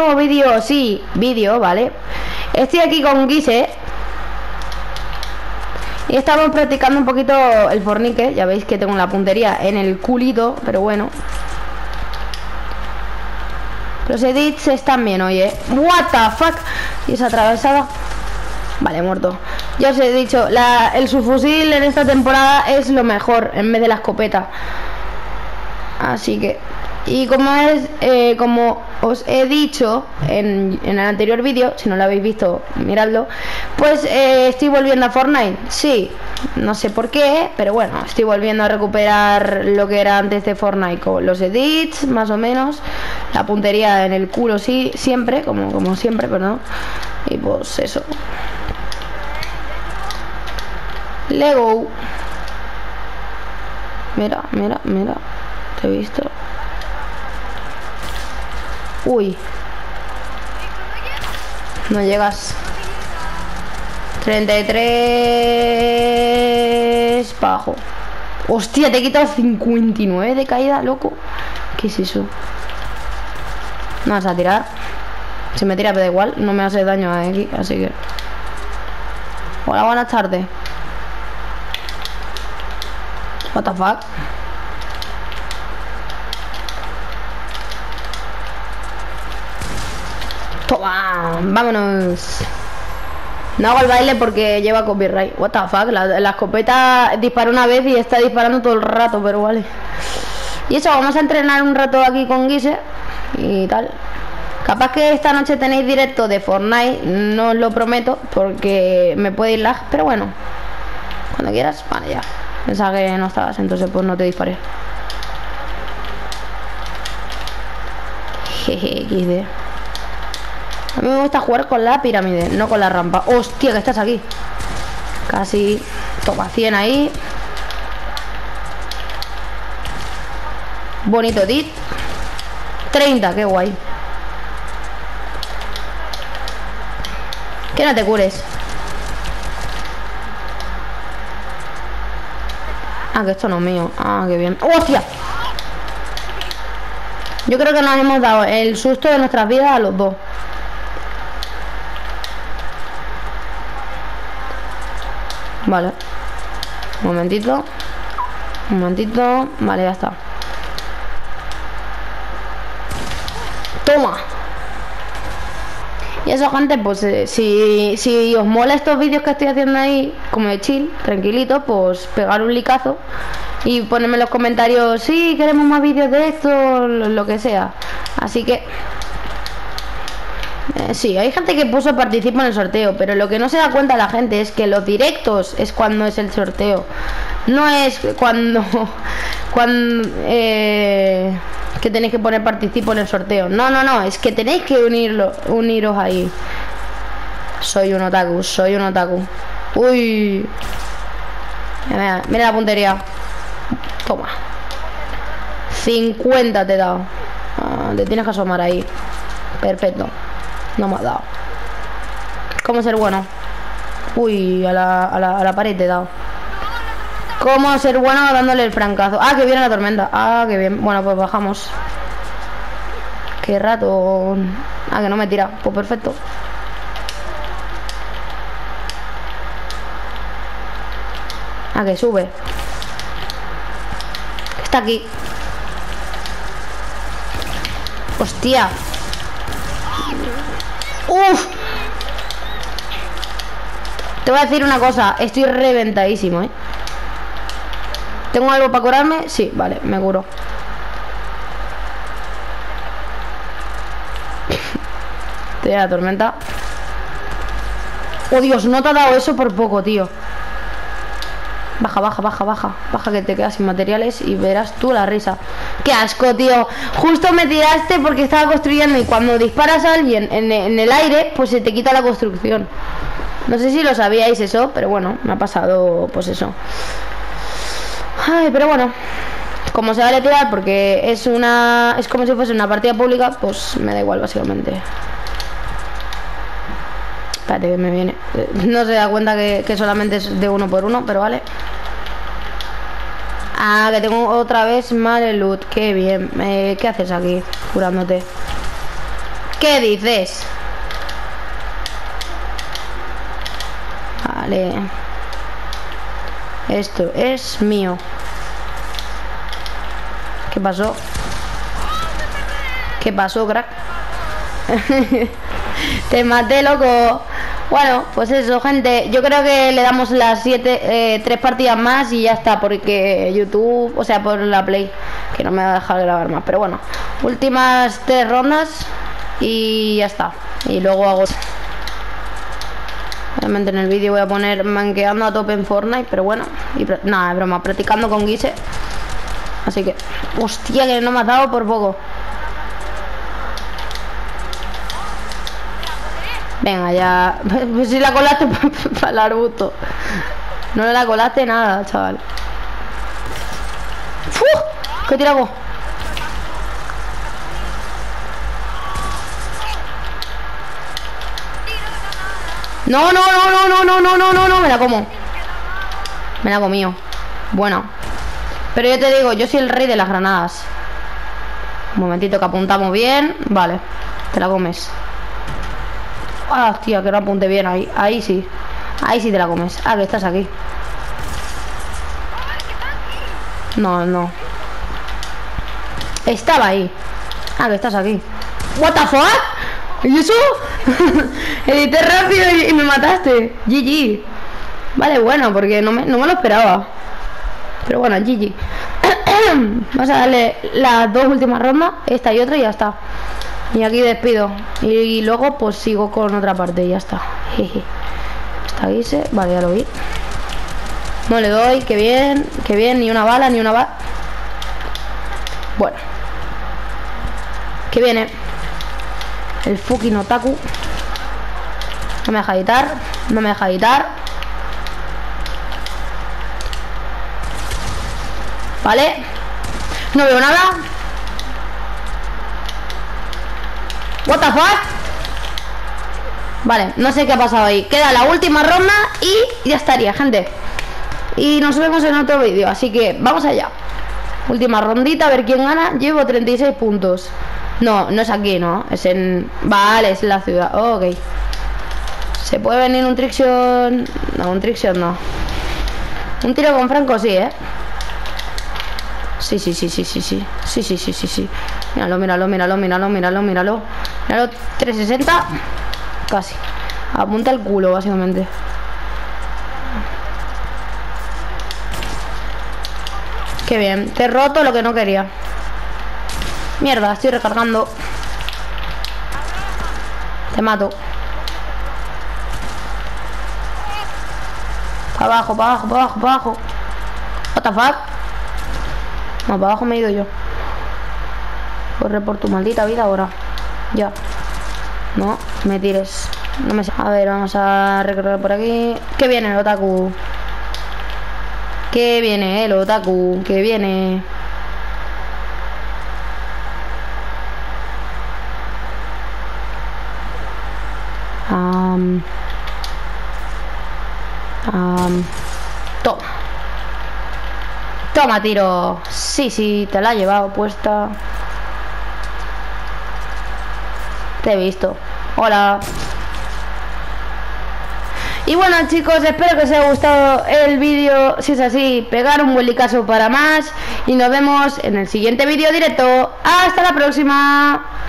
nuevo vídeo, sí, vídeo, ¿vale? Estoy aquí con Guise Y estamos practicando un poquito el fornique. Ya veis que tengo la puntería en el culito Pero bueno. Los edits están bien, oye. What the fuck. Y esa atravesada Vale, muerto. Ya os he dicho, el subfusil en esta temporada es lo mejor En vez de la escopeta. Así que y como es eh, como os he dicho en, el anterior vídeo, si no lo habéis visto, miradlo, pues eh, estoy volviendo a Fortnite. Sí, no sé por qué, pero bueno, estoy volviendo a recuperar lo que era antes de Fortnite, con los edits, más o menos, la puntería en el culo, sí, siempre, como, como siempre, perdón. Y pues eso. Lego. Mira, mira, mira. Te he visto. Uy. No llegas. 33 bajo. Hostia, te he quitado 59 de caída, loco. ¿Qué es eso? No vas a tirar. Se me tira, pero da igual. No me hace daño aquí, así que... Hola, buenas tardes. What the fuck? Vámonos. No hago el baile porque lleva copyright. What the fuck, la, escopeta dispara una vez y está disparando todo el rato, pero vale. Y eso, vamos a entrenar un rato aquí con Guise y tal. Capaz que esta noche tenéis directo de Fortnite, no os lo prometo, porque me puede ir lag, pero bueno. Cuando quieras, vale, ya. Pensaba que no estabas, entonces pues no te disparé. Jeje, XD. A mí me gusta jugar con la pirámide, no con la rampa. ¡Hostia, que estás aquí! Casi. Toma, 100 ahí. Bonito dit. 30, qué guay. Que no te cures. Ah, que esto no es mío. Ah, qué bien. ¡Hostia! Yo creo que nos hemos dado el susto de nuestras vidas a los dos. Vale. Un momentito. Un momentito. Vale, ya está. Toma. Y eso, gente, pues eh, si, si os mola estos vídeos que estoy haciendo ahí, como de chill, tranquilito, pues pegar un licazo y ponerme en los comentarios, sí, queremos más vídeos de esto, lo que sea. Así que eh, sí, hay gente que puso participa en el sorteo, pero lo que no se da cuenta la gente es que los directos es cuando es el sorteo. No es cuando cuando eh, que tenéis que poner participo en el sorteo. No, no, no, es que tenéis que unirlo, uniros ahí. Soy un otaku, soy un otaku. Uy. Mira, la puntería. Toma. 50 te he dado. Ah, te tienes que asomar ahí. Perfecto. No me ha dado. ¿Cómo ser bueno? Uy, a la, a la, a la pared te he dado. ¿Cómo ser bueno dándole el francazo? Ah, que viene la tormenta. Ah, que bien. Bueno, pues bajamos. Qué rato. Ah, que no me tira. Pues perfecto. Ah, que sube. Está aquí. Hostia. Uf. Te voy a decir una cosa, estoy reventadísimo, ¿eh? ¿Tengo algo para curarme? Sí, vale, me curo. Te la tormenta. Oh, Dios, no te ha dado eso por poco, tío. Baja, baja, baja, baja. Baja que te quedas sin materiales y verás tú la risa. Qué asco, tío. Justo me tiraste porque estaba construyendo y cuando disparas a alguien en, el aire, pues se te quita la construcción. No sé si lo sabíais eso, pero bueno, me ha pasado pues eso. Ay, pero bueno. Como se vale tirar porque es una... Es como si fuese una partida pública, pues me da igual básicamente. Espérate que me viene. No se da cuenta que, solamente es de uno por uno, pero vale. Ah, que tengo otra vez mal el loot. Qué bien. Eh, ¿Qué haces aquí? Curándote. ¿Qué dices? Vale. Esto es mío. ¿Qué pasó? ¿Qué pasó, crack? Te maté, loco. Bueno, pues eso, gente. Yo creo que le damos las siete, eh, tres partidas más y ya está, porque YouTube, o sea, por la Play, que no me va a dejar grabar más. Pero bueno, últimas tres rondas y ya está. Y luego hago. Obviamente en el vídeo voy a poner manqueando a tope en Fortnite, pero bueno. Y nada, es broma, practicando con Guise. Así que, hostia, que no me ha dado por poco. Venga, ya. Pues si la colaste para el arbusto. No la colaste nada, chaval. ¿Qué tiramos? No, no, no, no, no, no, no, no, no, no, me la como. Me la comido. Bueno. Pero yo te digo, yo soy el rey de las granadas. Un momentito que apuntamos bien. Vale, te la comes. Ah, hostia, que no apunte bien ahí. Ahí sí. Ahí sí te la comes. Ah, que estás aquí. No, no. Estaba ahí. Ah, que estás aquí. What the fuck? ¿Y eso? Edité rápido y, me mataste. GG. Vale, bueno, porque no me, no me lo esperaba. Pero bueno, GG. Vamos a darle las dos últimas rondas, esta y otra y ya está. Y aquí despido. Y, luego pues sigo con otra parte y ya está. Está ahí se. Vale, ya lo vi. No le doy, que bien, que bien, ni una bala, ni una bala. Bueno. Que viene. El fucking otaku. No me deja editar. No me deja editar. Vale. No veo nada. What the fuck? Vale, no sé qué ha pasado ahí Queda la última ronda y ya estaría, gente Y nos vemos en otro vídeo Así que vamos allá Última rondita, a ver quién gana Llevo 36 puntos No, no es aquí, ¿no? Es en... Vale, es en la ciudad Ok ¿Se puede venir un trickshot? No, un trickshot no Un tiro con Franco sí, ¿eh? Sí, sí, sí, sí, sí, sí. Sí, sí, sí, sí, sí. Míralo, míralo, míralo, míralo, míralo, míralo. Míralo, 360. Casi. Apunta el culo, básicamente. Qué bien. Te he roto lo que no quería. Mierda, estoy recargando. Te mato. Para abajo, para abajo, para abajo, para abajo. What the fuck? Más para abajo me he ido yo. Corre por tu maldita vida ahora. Ya. No, me tires. No me A ver, vamos a recorrer por aquí. ¿Qué viene el otaku? ¿Qué viene el otaku? ¿Qué viene? Um, um, toma. Toma, tiro. Sí, sí, te la ha llevado puesta. Te he visto. Hola. Y bueno chicos, espero que os haya gustado el vídeo. Si es así, pegar un buen caso para más. Y nos vemos en el siguiente vídeo directo. Hasta la próxima.